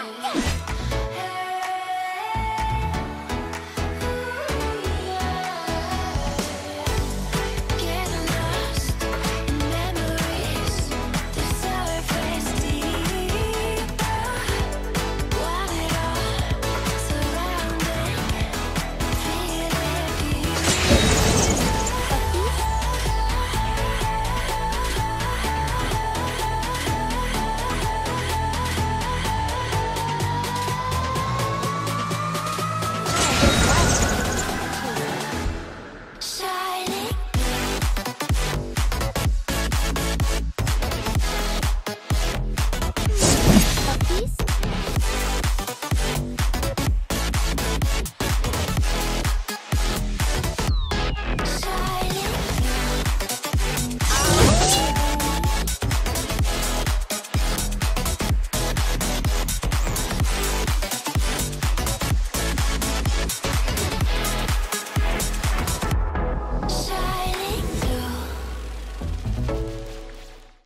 One, two.